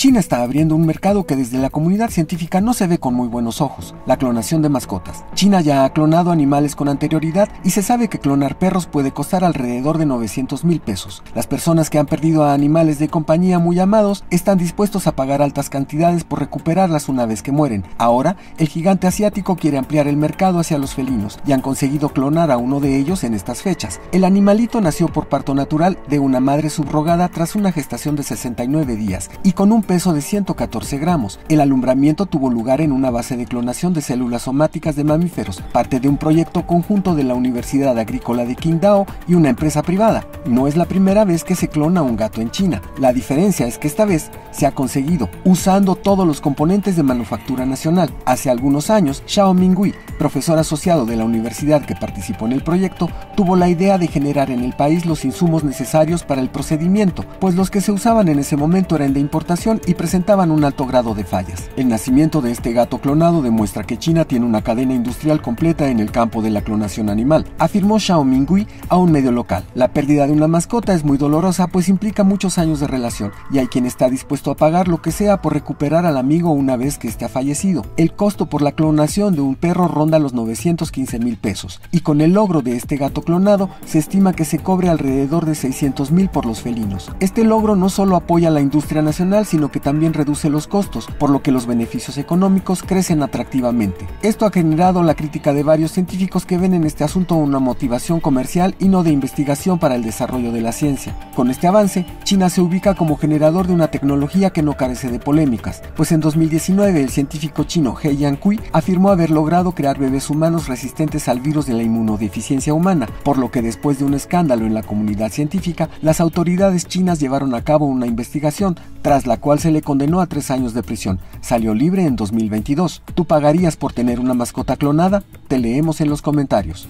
China está abriendo un mercado que desde la comunidad científica no se ve con muy buenos ojos, la clonación de mascotas. China ya ha clonado animales con anterioridad y se sabe que clonar perros puede costar alrededor de 900 mil pesos. Las personas que han perdido a animales de compañía muy amados están dispuestos a pagar altas cantidades por recuperarlas una vez que mueren. Ahora, el gigante asiático quiere ampliar el mercado hacia los felinos y han conseguido clonar a uno de ellos en estas fechas. El animalito nació por parto natural de una madre subrogada tras una gestación de 69 días y con un peso de 114 gramos. El alumbramiento tuvo lugar en una base de clonación de células somáticas de mamíferos, parte de un proyecto conjunto de la Universidad Agrícola de Qingdao y una empresa privada. No es la primera vez que se clona un gato en China. La diferencia es que esta vez se ha conseguido usando todos los componentes de manufactura nacional. Hace algunos años, Xiao Mingui, profesor asociado de la universidad que participó en el proyecto, tuvo la idea de generar en el país los insumos necesarios para el procedimiento, pues los que se usaban en ese momento eran de importación y presentaban un alto grado de fallas. El nacimiento de este gato clonado demuestra que China tiene una cadena industrial completa en el campo de la clonación animal, afirmó Xiao Mingui a un medio local. La pérdida de una mascota es muy dolorosa pues implica muchos años de relación y hay quien está dispuesto a pagar lo que sea por recuperar al amigo una vez que esté fallecido. El costo por la clonación de un perro ronda los 915 mil pesos y con el logro de este gato clonado se estima que se cobre alrededor de 600 mil por los felinos. Este logro no solo apoya la industria nacional sino que también reduce los costos, por lo que los beneficios económicos crecen atractivamente. Esto ha generado la crítica de varios científicos que ven en este asunto una motivación comercial y no de investigación para el desarrollo de la ciencia. Con este avance, China se ubica como generador de una tecnología que no carece de polémicas, pues en 2019 el científico chino He Yankui afirmó haber logrado crear bebés humanos resistentes al virus de la inmunodeficiencia humana, por lo que después de un escándalo en la comunidad científica, las autoridades chinas llevaron a cabo una investigación, tras la cual se le condenó a tres años de prisión. Salió libre en 2022. ¿Tú pagarías por tener una mascota clonada? Te leemos en los comentarios.